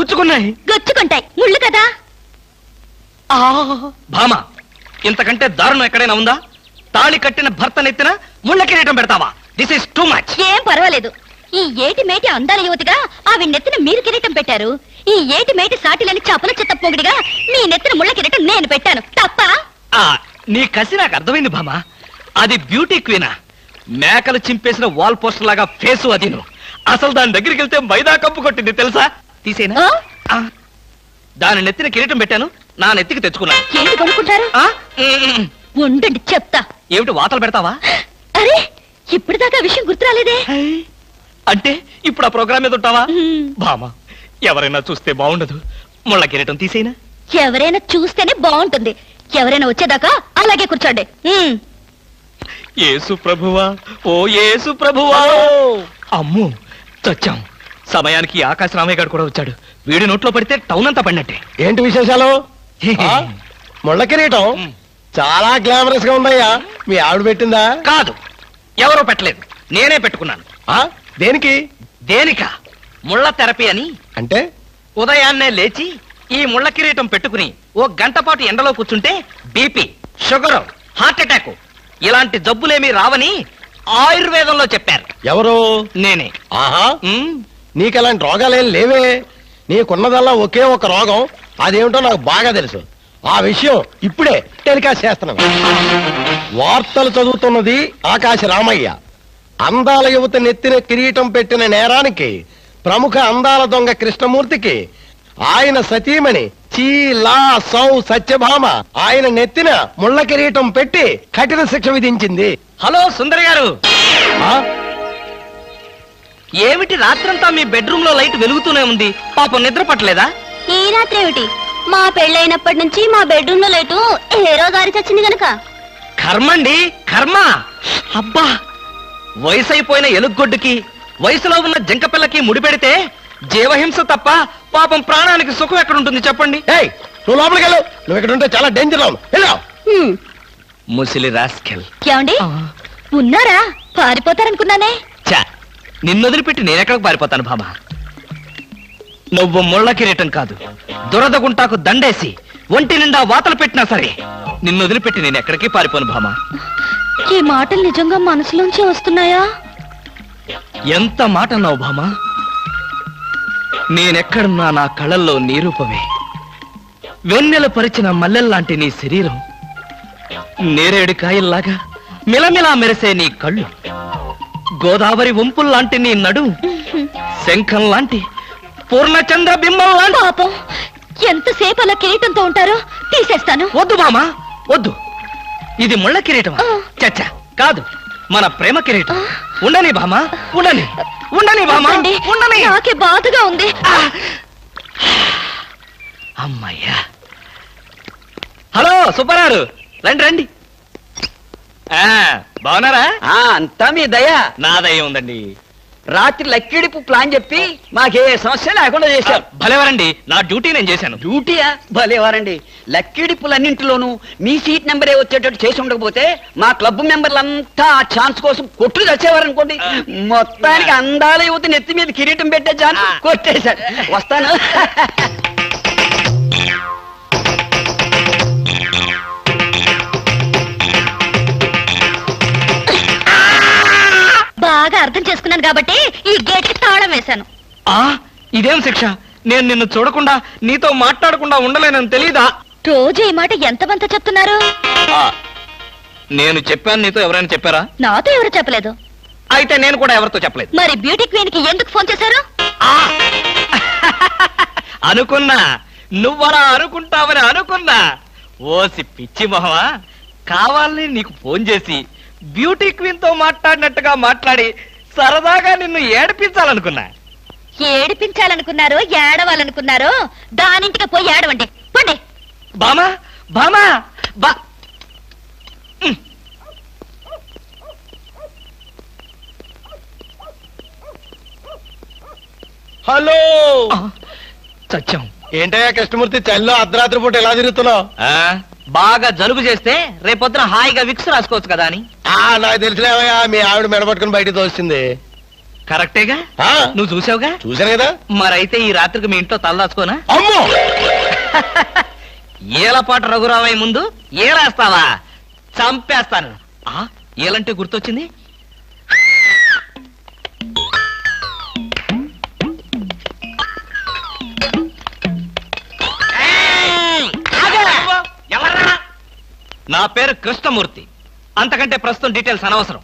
గుచ్చుకున్నాయి. గొచ్చుకుంటాయి. ముళ్ళు కదా? ఆ, భామ ఇంతకంటే దారుణం ఎక్కడైనా ఉందా? తాళి కట్టిన భర్త నెత్తిన ముళ్ళ కిరీటం పెడతావా? దిస్ ఇస్ టూ మచ్ ఏం పర్వాలేదు. ఈ ఏటి మేటి అందాల యువతిగా ఆవి నెత్తిన మీరు కిరీటం పెట్టారు. ఈ ఏటి మేటి సాటిలని చపల చెత్త పొగిడిగా మీ నెత్తిన ముళ్ళ కిరీటం నేను పెట్టాను. తప్ప? నీ కసి నాకు అర్థమైంది భామ. అది బ్యూటీ క్వీనా? మేకలు చింపేసిన వాల్ పోస్టర్ లాగా ఫేసు అది అసలు దాని దగ్గరికి వెళ్తే మైదా కప్పు కొట్టింది తెలుసా? తీసేనా. దాని నెత్తిన కిరీటం పెట్టాను నా నెత్తికి తెచ్చుకున్నాను ఏంటి కొనుక్కుంటారు ఆ? ఉమ్. ఉండండి చెప్తా. ఏమిటి వాతలు పెడతావా? అరే ఇప్పటిదాకా ఆ విషయం గుర్తురాలేదే అంటే ఇప్పుడు ఆ ప్రోగ్రామ్ మీద ఉంటావా. భామ ఎవరైనా చూస్తే బాగుండదు. ముళ్ళ కిరీటం తీసేనా? ఎవరైనా చూస్తేనే బాగుంటుంది. ఎవరైనా వచ్చేదాకా అలాగే కూర్చోండి. ఉమ్. యేసు ప్రభువా ఓ యేసు ప్రభువా. అమ్ము చచ్చాం. సమయానికి ఆకాశ రామయ్య గారు కూడా వచ్చాడు. వీడి నోట్లో పడితే టౌన్ అంతా పడినట్టే. ఏంటి విశేషాలు? ఆ? ముళ్ళ కిరీటం? చాలా గ్లామరస్గా ఉందయ్యా. మీ ఆవిడ పెట్టిందా? కాదు. ఎవరో పెట్టలేదు. నేనే పెట్టుకున్నాను. ఆ? దేనికి? దేనిక? ముళ్ళ థెరపీ అని. అంటే? ఉదయాన్నే లేచి ఈ ముళ్ళ కిరీటం పెట్టుకుని ఓ గంట పాటు ఎండలో కూర్చుంటే బీపీ షుగర్ హార్ట్ అటాక్ ఇలాంటి జబ్బులేమీ రావని ఆయుర్వేదంలో చెప్పారు. ఎవరు? నేనే. ఆహా. ఉమ్, నీకు అలాంటి రోగాలేం లేవే. నీకున్నదల్లా ఒకే ఒక రోగం. అదేమిటో నాకు బాగా తెలుసు. ఆ విషయం ఇప్పుడే టెలికాస్ట్ చేస్తున్నాను. వార్తలు చదువుతున్నది ఆకాశ రామయ్య. అందాల యువత నెత్తిన కిరీటం పెట్టిన నేరానికి ప్రముఖ అందాల దొంగ కృష్ణమూర్తికి ఆయన సతీమణి చీలా సౌ సత్యభామ ఆయన నెత్తిన ముళ్ళ కిరీటం పెట్టి కఠిన శిక్ష విధించింది. హలో సుందరి గారు? ఏమిటి రాత్రంతా మీ బెడ్రూమ్లో లైట్ వెలుగుతూనే ఉంది? పాపం నిద్ర పట్టలేదా? ఈ రాత్రి ఏమిటి? మా పెళ్ళైనప్పటి నుంచి మా బెడ్రూమ్లో లేటు ఏరో గారి చచ్చింది గనక. కర్మండి కర్మ! అబ్బా! వయసు అయిపోయిన ఎలుగొడ్డుకి వయసులో ఉన్న జింక పిల్లకి ముడిపెడితే జీవహింస తప్ప పాపం ప్రాణానికి సుఖం ఎక్కడుంటుంది చెప్పండి? ఏయ్ నువ్వు లోపలికి వెళ్ళు. నువ్వు ఇక్కడ ఉంటే చాలా డేంజర్ అవును వెళ్ళు హ్మ్. ముసిలి రాస్కెల్. ఏమండి? ఉన్నారా? పారిపోతారనుకున్నానే. చా నిన్ను వదిలిపెట్టి నేనెక్కడికి పారిపోతాను భామ నువ్వు ముళ్ళ కిరీటం కాదు దురద గుంటాకు దండేసి ఒంటి నిండా వాతలు పెట్టినా సరే నిన్ను వదిలిపెట్టి నేను ఎక్కడికి పారిపోను భామ ఈ మాటలు నిజంగా మనసులోంచి వస్తున్నాయా? ఎంత మాట అన్నావు భామ నేనెక్కడున్నా నా కళ్ళల్లో నీ రూపమే. వెన్నెల పరిచిన మల్లెల్లాంటి నీ శరీరం నేరేడు కాయల్లాగా మిలమిలా మెరిసే నీ కళ్ళు. గోదావరి వంపుల్లాంటి నీ నడు శంఖం లాంటి పూర్ణచంద్ర బింబం లాంటి పాపం ఎంతసేపు అలా కిరీటంతో ఉంటారో తీసేస్తాను. వద్దు మామా వద్దు. ఇది ముళ్ళ కిరీటం. చచ్చా కాదు మన ప్రేమ కిరీటం. ఉండని భామా ఉండని ఉండని వద్దండి. ఉండని. నాకే బాధగా ఉంది. అమ్మయ్యా. హలో సుబ్బారావు రండి రండి. ఆ, బాగున్నారా? ఆ అంతా మీ దయ. నా దయ ఉందండి. రాత్రి లక్కిడిపు ప్లాన్ చెప్పి మాకే సమస్య లేకుండా చేశారు భలేవారండి. నా డ్యూటీ నేను చేశాను. డ్యూటీయా? భలేవారండి. లక్కిడిపులన్నింటిలోనూ మీ సీట్ నెంబరే వచ్చేటట్టు చేసి ఉండకపోతే మా క్లబ్ మెంబర్లంతా ఆ ఛాన్స్ కోసం కొట్టుకు చచ్చేవారనుకోండి. మొత్తానికి అందాల యువత నెత్తి మీద కిరీటం పెట్టే ఛాన్స్ కొట్టేశారు. వస్తాను. బాగా అర్థం చేసుకున్నాను కాబట్టి ఈ గేట్కి తాళం వేశాను. ఆ ఇదేం శిక్ష? నేను నిన్ను చూడకుండా నీతో మాట్లాడకుండా ఉండలేనని తెలీదా? రోజు ఈ మాట ఎంతమంత చెప్తున్నారు? ఆ, నేను చెప్పాను నీతో ఎవరైనా చెప్పారా? నాతో ఎవరు చెప్పలేదు? అయితే నేను కూడా ఎవరితో చెప్పలేదు. మరి బ్యూటీ క్వీన్కి ఎందుకు ఫోన్ చేశారు? ఆ! అనుకున్నా. నువ్వలా అనుకుంటావని అనుకున్నా. ఓసి పిచ్చి మొహమా? కావాలని నీకు ఫోన్ చేసి బ్యూటీ క్వీన్తో మాట్లాడినట్టుగా మాట్లాడి సరదాగా నిన్ను ఏడిపించాలనుకున్నా. ఏడిపించాలనుకున్నారో ఏడవాలనుకున్నారో దానింటికి పోయి ఏడవండి. పండి. బామా బామా బా. హలో. చచ్చాం. ఏంటయ్యా కృష్ణమూర్తి చల్లో అర్ధరాత్రి పూట ఎలా తిరుగుతున్నావు? ఆ, బాగా జలుబు చేస్తే రేపొద్దున హాయిగా విక్స్ రాసుకోవచ్చు కదా అని. ఆ నాకు తెలిసినవయ్యా మీ ఆవిడ మెడపట్టుకుని బయటికి తోస్తుంది కరెక్టేగా? ఆ, నువ్వు చూసావుగా? చూశాను కదా. మరైతే ఈ రాత్రికి మీ ఇంట్లో తలదాచుకోనా అమ్మో! ఏలపాటు రఘురావయ్య ముందు ఏలేస్తావా? చంపేస్తాను. ఆ ఏలంటే గుర్తొచ్చింది? నా పేరు కృష్ణమూర్తి. అంతకంటే ప్రస్తుతం డీటెయిల్స్ అనవసరం.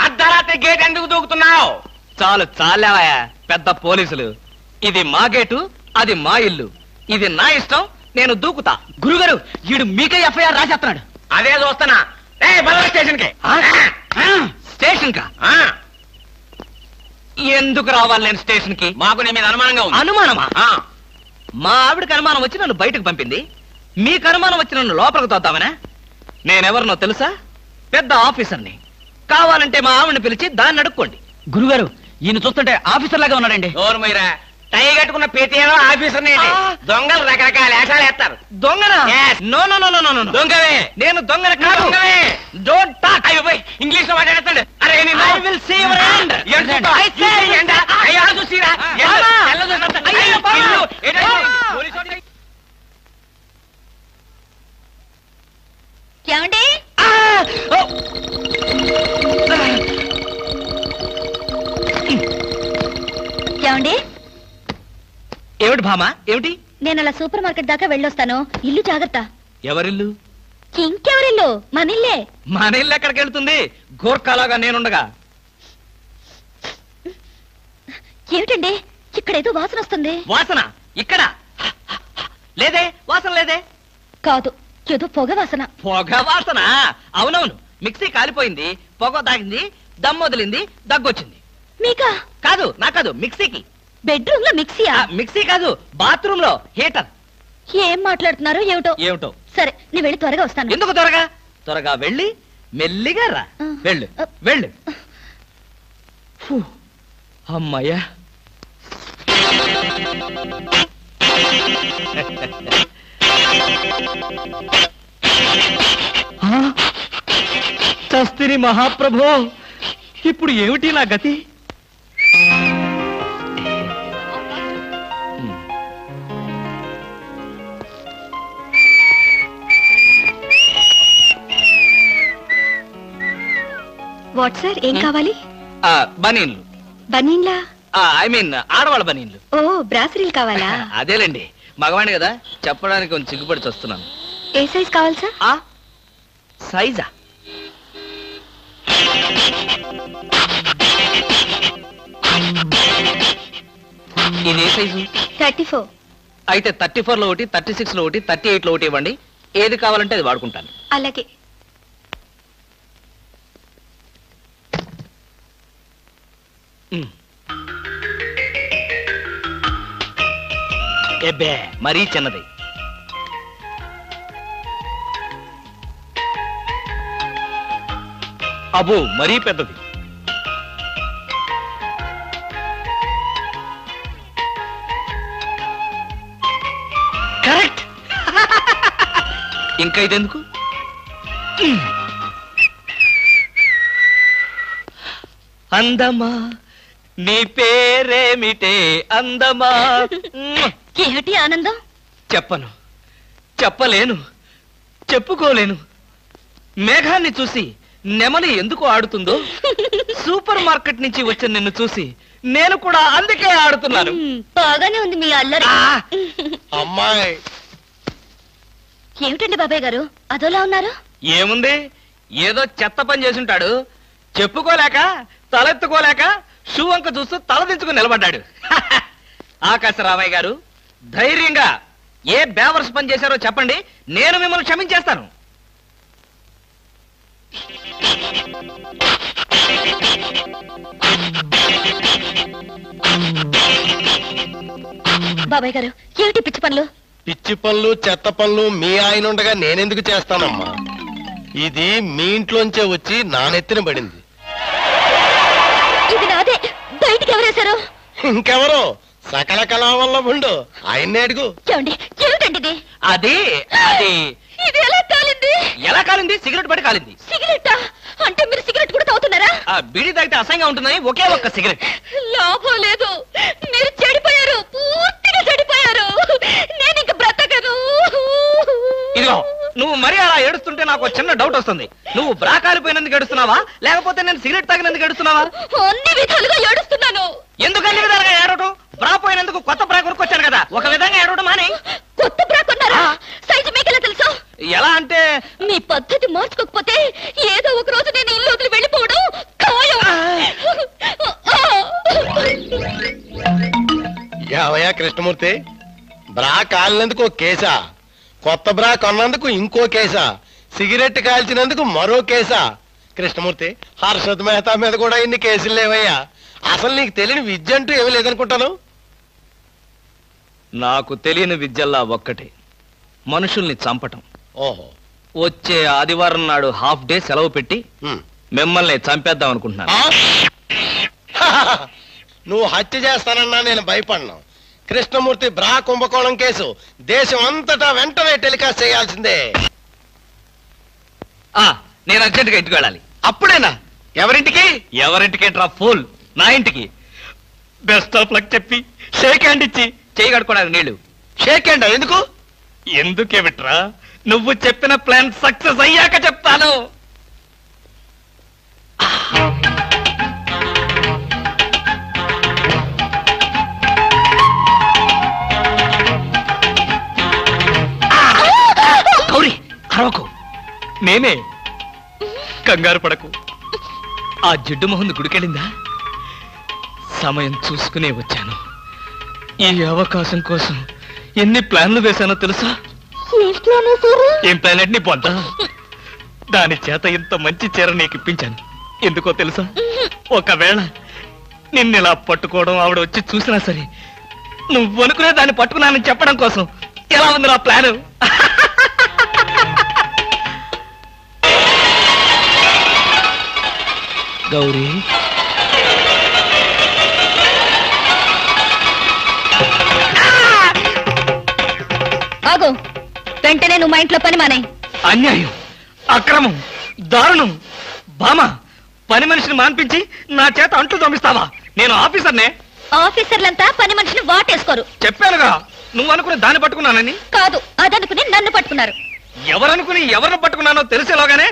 అర్ధరాత్రి గేట్ ఎందుకు దూకుతున్నావు? చాలు చాలావయ్యా పెద్ద పోలీసులు. ఇది మా గేటు అది మా ఇల్లు. ఇది నా ఇష్టం నేను దూకుతా. గురుగారు వీడు మీకే ఎఫ్ఐఆర్ రాసేస్తున్నాడు. అదే చూస్తున్నా. స్టేషన్కి స్టేషన్ కా ఎందుకు రావాలి నేను స్టేషన్కి మాకు నీ మీద అనుమానంగా ఉంది. అనుమానమా? మా ఆవిడకి అనుమానం వచ్చి నన్ను బయటకు పంపింది. మీకు అనుమానం వచ్చి నన్ను లోపలికి తోద్దామనా? నేనెవరినో తెలుసా? పెద్ద ఆఫీసర్ని. కావాలంటే మా ఆవిడని పిలిచి దాన్ని అడుక్కోండి. గురుగారు ఈయన చూస్తుంటే ఆఫీసర్ లాగా ఉన్నాడండి. నోరు మీరా టై కట్టుకున్న ప్రతి ఏదో ఆఫీసర్. దొంగలు రకరకాల వేషాలు వేస్తారు. దొంగనా. నో నో నో నో దొంగవే. నేను దొంగన కాదు. డోంట్ టాక్ అయ్యో పోయ్, ఇంగ్లీష్లో మాట్లాడతాడు అరే see your hand. ఎంత చూస్తావ్? I say- ఈ ఎండ, అయ్యో, చూసిరా? ఎండ. అయ్యో. పోలీసు ఏమండి? ఏమండి? ఏమిటి భామా? ఏమిటి? నేను అలా సూపర్ మార్కెట్ దాకా వెళ్ళొస్తాను. ఇల్లు జాగ్రత్త. ఎవరిల్లు? ఇంకెవరిల్లు? మన ఇల్లే. మన ఇల్లు ఎక్కడికి వెళ్తుంది? గోర్ఖాలాగా నేనుండగా. ఏమిటండి? ఇక్కడేదో వాసన వస్తుంది. వాసన? ఇక్కడ? లేదే? వాసన లేదే? కాదు. ఏదో పొగ వాసన. పొగ వాసన? అవునవును. మిక్సీ కాలిపోయింది పొగ తాగింది దమ్ వదిలింది దగ్గొచ్చింది. మీకా? కాదు నా కాదు మిక్సీకి. బెడ్రూమ్లో మిక్సీయా? ఆ, మిక్సీ కాదు బాత్రూమ్లో హీటర్. ఏం మాట్లాడుతున్నారో ఏమిటో? ఏమిటో? సరే నేను వెళ్ళి త్వరగా వస్తాను. ఎందుకు త్వరగా? త్వరగా వెళ్ళి మెల్లిగా రా. వెళ్ళు. వెళ్ళు. అమ్మయ్యా. చస్తిని మహాప్రభో ఇప్పుడు ఏమిటి నా గతి? వాట్ సార్ ఏం కావాలి? ఆ, బనీన్లు. బనీన్లా? ఐ మీన్ ఆడవాళ్ళ బనీన్లు. ఓ బ్రాసరీలు కావాలా? అదేలేండి. మగవాణి కదా చెప్పడానికి కొంచెం సిగ్గుపడి వస్తున్నాను ఏ సైజ్ కావాలి సార్? ఆ సైజా? ఇది ఏ సైజు? Thirty four. అయితే థర్టీ ఫోర్లో ఒకటి థర్టీ సిక్స్లో ఒకటి థర్టీ ఎయిట్లో ఒకటి ఇవ్వండి. ఏది కావాలంటే అది వాడుకుంటాను. అలాగే. ఉమ్. ఎబ్బే మరీ చిన్నది. అబో మరీ పెద్దది. కరెక్ట్. ఇంకా ఇదెందుకు? అందమా నీ పేరేమిటే అందమా? ఏమిటి ఆనందం? చెప్పను. చెప్పలేను. చెప్పుకోలేను. మేఘాన్ని చూసి నెమలి ఎందుకు ఆడుతుందో? సూపర్ మార్కెట్ నుంచి వచ్చిన నిన్ను చూసి నేను కూడా అందుకే ఆడుతున్నాను. బాగానే ఉంది మీ అల్లరి! అమ్మాయి. ఏమిటండి బాబాయ్ గారు? అదోలా ఉన్నారు? ఏముంది? ఏదో చెత్త పని చేసుంటాడు. చెప్పుకోలేక తలెత్తుకోలేక షూ వంక చూస్తూ తలదించుకుని నిలబడ్డాడు. ఆకాశరామయ్య గారు ధైర్యంగా ఏ బేవర్స్ పని చేశారో చెప్పండి. నేను మిమ్మల్ని క్షమించేస్తాను. బాబాయ్ గారు ఏమిటి పిచ్చి పనులు? పిచ్చి పనులు చెత్త పనులు మీ ఆయన ఉండగా నేనెందుకు చేస్తానమ్మా? ఇది మీ ఇంట్లోంచే వచ్చి నా నెత్తిన పడింది. ఇది నాదే. బయటికి ఎవరేశారు? ఇంకెవరో? సకల కళా వల్ల ఉండు ఆయన్నే అడుగు. ఏమండి ఏమిటండి అది అది. ఇది ఎలా కాలింది? ఎలా కాలింది? సిగరెట్ పడి కాలింది. సిగరెట్టా అంటే మీరు సిగరెట్ కూడా తాగుతున్నారా? ఆ బీడీ తాగితే అసహ్యంగా ఉంటుందని ఒకే ఒక్క సిగరెట్. లాభం లేదు. మీరు చెడిపోయారు. పూర్తిగా చెడిపోయారు. నేను ఇంక బ్రతకను. ఇదిగో నువ్వు మరీ అలా ఏడుస్తుంటే నాకు చిన్న డౌట్ వస్తుంది. నువ్వు బ్రా కాలిపోయినందుకు ఏడుస్తున్నావా? లేకపోతే నేను సిగరెట్ తాగినందుకు ఏడుస్తున్నావా? అన్ని విధాలుగా ఏడుస్తున్నాను. ఎందుకన్ని విధాలుగా ఏడవటం? బ్రా పోయినందుకు కొత్త బ్రా కొనుక్కొచ్చాను కదా. ఒక విధంగా ఏడవటం మాని. కొత్త బ్రా కొన్నారా? సైజు మీకెలా తెలుసు? ఎలా అంటే? మీ పద్ధతి మార్చుకోకపోతే ఏదో ఒక రోజు నేను ఇల్లు వదిలి వెళ్ళిపోవడం ఖాయం. యావయ్యా కృష్ణమూర్తి? బ్రా కాలినందుకు ఒక కేసా? కొత్త బ్రా కొన్నందుకు ఇంకో కేసా? సిగరెట్ కాల్చినందుకు మరో కేసా? కృష్ణమూర్తి హర్షద్ మెహతా మీద కూడా ఇన్ని కేసులు లేవయ్యా. అసలు నీకు తెలియని విద్య అంటూ ఏమీ లేదనుకుంటాను. నాకు తెలియని విద్యల్లా ఒక్కటే. మనుషుల్ని చంపటం. ఓహో. వచ్చే ఆదివారం నాడు హాఫ్ డే సెలవు పెట్టి. మిమ్మల్ని చంపేద్దాం అనుకుంటున్నాను. ఆ? నువ్వు హత్య చేస్తానన్నా నేను భయపడను. కృష్ణమూర్తి బ్రా కుంభకోణం కేసు దేశం అంతటా వెంటనే టెలికాస్ట్ చేయాల్సిందే. ఆ నేను అర్జెంటుగా ఇంటికి వెళ్ళాలి. అప్పుడేనా? ఎవరింటికి? ఎవరింటికి డ్రా ఫూల్? నా ఇంటికి. బెస్ట్ ఆఫ్ లక్ చెప్పి షేక్ హ్యాండ్ ఇచ్చి చేయి కడుకోవడానికి నీళ్ళు. షేక్ ఎందుకు ఎందుకే? విట్రా నువ్వు చెప్పిన ప్లాన్ సక్సెస్ అయ్యాక చెప్తాను. గౌరీ అరవకు నేనే. కంగారు పడకు. ఆ జిడ్డు మొహంది గుడికెళ్ళిందా? సమయం చూసుకునే వచ్చాను. ఈ అవకాశం కోసం ఎన్ని ప్లాన్లు వేశానో తెలుసా? ఏం ప్లాన్ నీ పొంద దాని చేత ఇంత మంచి చీర నీకు ఇప్పించాను. ఎందుకో తెలుసా? ఒకవేళ నిన్నిలా పట్టుకోవడం ఆవిడ వచ్చి చూసినా సరే నువ్వు అనుకునే దాన్ని పట్టుకున్నానని చెప్పడం కోసం ఎలా ఉంది నా ప్లాన్? గౌరీ వెంటనే నువ్వు మా ఇంట్లో పని మానే. అన్యాయం అక్రమం దారుణం బామ పని మనిషిని మాన్పించి నా చేత అంట్లు తోమిస్తావా నేను ఆఫీసర్నే. ఆఫీసర్లంతా పని మనిషిని వాటేసుకోరు. చెప్పానుగా నువ్వు అనుకుని దాన్ని పట్టుకున్నానని? కాదు అదనుకుని నన్ను పట్టుకున్నారు. ఎవరనుకుని ఎవరిని పట్టుకున్నానో తెలిసేలోగానే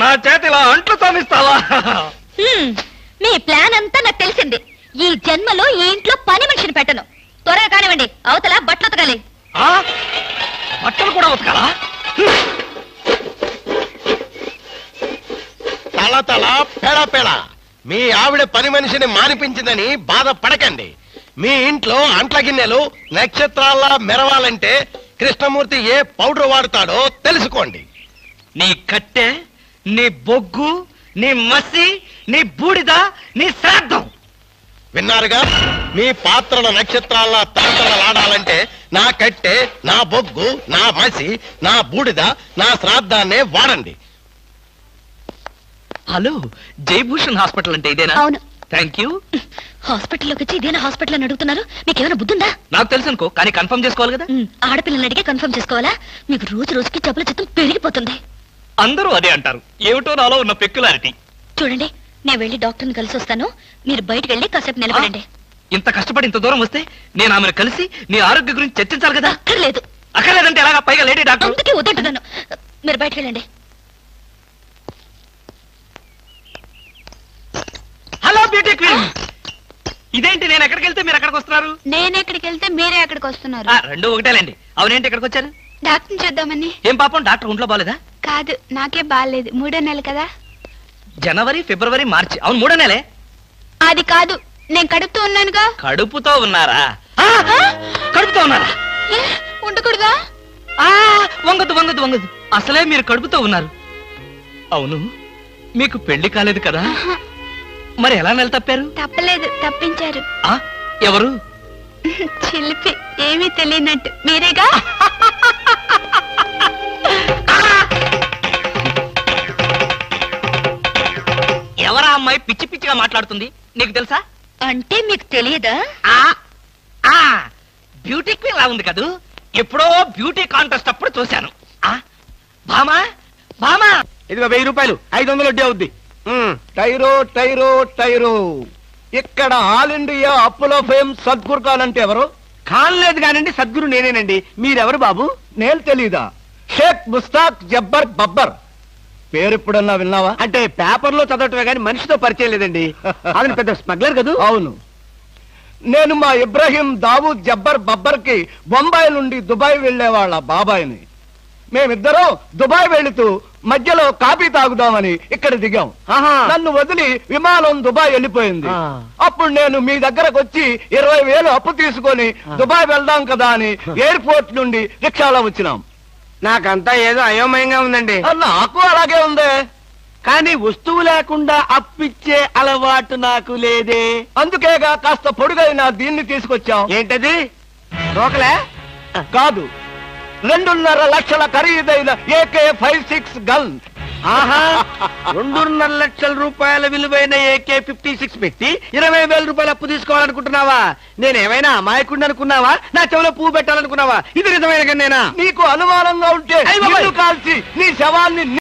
నా చేత ఇలా అంట్లు తోమిస్తావా మీ ప్లాన్ అంతా నాకు తెలిసింది. ఈ జన్మలో ఈ ఇంట్లో పని మనిషిని పెట్టను. త్వరగా కానివ్వండి అవతల బట్టలు ఉతకాలి. ఆ? బట్టలు కూడా ఉతకాలా? తల తల పెడ పెడ. మీ ఆవిడ పని మనిషిని మానిపించిందని బాధపడకండి మీ ఇంట్లో అంట్ల గిన్నెలు నక్షత్రాల్లా మెరవాలంటే కృష్ణమూర్తి ఏ పౌడర్ వాడతాడో తెలుసుకోండి. నీ కట్టె నీ బొగ్గు నీ మసి నీ బూడిద నీ శ్రాద్ధం. విన్నారుగా? మీ పాత్రల నక్షత్రాల్లా తలతలలాడాలంటే నా కట్టె నా బొగ్గు నా మసి నా బూడిద నా శ్రాద్ధాన్నే వాడండి. హలో జయభూషణ్ హాస్పిటల్ అంటే ఇదేనా? అవును. థ్యాంక్ యూ హాస్పిటల్లోకి వచ్చి ఇదేనా హాస్పిటల్ అని అడుగుతున్నారు? మీకు ఏమైనా బుద్ధుందా? నాకు తెలుసు అనుకో కానీ కన్ఫర్మ్ చేసుకోవాలి కదా? ఉమ్, ఆడపిల్లల్ని అడిగే కన్ఫర్మ్ చేసుకోవాలా? మీకు రోజు రోజుకి జబ్బుల చిత్తం పెరిగిపోతుంది. అందరూ అదే అంటారు. ఏమిటో నాలో ఉన్న పెక్యులారిటీ. చూడండి నేను వెళ్ళి డాక్టర్ని కలిసి వస్తాను మీరు బయటకు వెళ్ళి కాసేపు నిలబడండి. ఇంత కష్టపడి ఇంత దూరం వస్తే నేను ఆమెను కలిసి నీ ఆరోగ్య గురించి చర్చించాలి కదా? అక్కర్లేదు. అక్కర్లేదంటే ఎలాగా? పైగా లేడీ డాక్టర్. అందుకే వద్దంటున్నాను. మీరు బయటకు వెళ్ళండి. హలో బ్యూటీ క్వీన్ ఇదేంటి నేను ఎక్కడికి వెళ్తే మీరు ఎక్కడికి వస్తున్నారు? నేను ఎక్కడికి వెళ్తే మీరే అక్కడికి వస్తున్నారు. ఆ, రెండు ఒకటేలేండి. అవునేంటి ఎక్కడికి వచ్చారు? డాక్టర్ చూద్దామని. ఏం పాపం డాక్టర్ ఒంట్లో బాలేదా? కాదు నాకే బాగాలేదు. మూడో నెల కదా? జనవరి ఫిబ్రవరి మార్చి. అవును మూడో నెలే? అది కాదు నేను కడుపుతూ ఉన్నానుగా? కడుపుతో ఉన్నారా? ఆ, కడుపుతో ఉన్నారా? ఏ, ఉండకూడదా? ఆ, వంగదు వంగదు వంగదు. అసలే మీరు కడుపుతో ఉన్నారు. అవును మీకు పెళ్ళి కాలేదు కదా? మరి ఎలా నెల తప్పారు? తప్పలేదు తప్పించారు. ఆ ఎవరు? చిలిపి ఏమీ తెలియనట్టు. మీరేగా? ఎవరా అమ్మాయి పిచ్చి పిచ్చిగా మాట్లాడుతుంది? నీకు తెలుసా? అంటే మీకు తెలియదా? ఆ ఆ బ్యూటీ క్వీన్ లా ఉంది కదూ? ఎప్పుడో బ్యూటీ కాంటెస్ట్ అప్పుడు చూశాను. ఆ భామా భామా. ఇదిగో వెయ్యి రూపాయలు. ఐదు వందలు వడ్డీ అవుద్ది. ఉమ్. టైరో టైరో టైరో. ఇక్కడ ఆల్ ఇండియా అప్పులో ఫేమ్ సద్గురు అంటే ఎవరు? కానలేదు కానండి సద్గురు నేనేనండి. మీరెవరు బాబు? నేను తెలీదా. షేక్ ముస్తాక్ జబ్బర్ బబ్బర్. పేరు ఎప్పుడన్నా విన్నావా? అంటే పేపర్లో చదవటమే కానీ మనిషితో పరిచయం లేదండి. అతను పెద్ద స్మగ్లర్ కదూ? అవును. నేను మా ఇబ్రహీం దావూద్ జబ్బర్ బబ్బర్కి బొంబాయి నుండి దుబాయ్ వెళ్ళే వాళ్ళ బాబాయిని. మేమిద్దరం దుబాయ్ వెళుతూ మధ్యలో కాఫీ తాగుదామని ఇక్కడ దిగాం. నన్ను వదిలి విమానం దుబాయ్ వెళ్ళిపోయింది. అప్పుడు నేను మీ దగ్గరకు వచ్చి ఇరవై వేలు అప్పు తీసుకొని దుబాయ్ వెళ్దాం కదా అని ఎయిర్పోర్ట్ నుండి రిక్షాలో వచ్చినాం. నాకంతా ఏదో అయోమయంగా ఉందండి. నాకు అలాగే ఉంది. కానీ వస్తువు లేకుండా అప్పిచ్చే అలవాటు నాకు లేదే. అందుకేగా కాస్త పొడుగైన దీన్ని తీసుకొచ్చాం. ఏంటది? రోకలే? కాదు. రెండున్నర లక్షల ఖరీదైన ఏకే ఫైవ్ సిక్స్ గన్. ఆహా రెండున్నర లక్షల రూపాయల విలువైన ఏకే ఫిఫ్టీ సిక్స్ పెట్టి ఇరవై వేల రూపాయలు అప్పు తీసుకోవాలనుకుంటున్నావా? నేనేమైనా అమాయకుడిని అనుకున్నావా? నా చెవిలో పువ్వు పెట్టాలనుకున్నావా? ఇది నిజమైన నేనా నీకు అనుమానంగా ఉంటే కాల్చి నీ శవాన్ని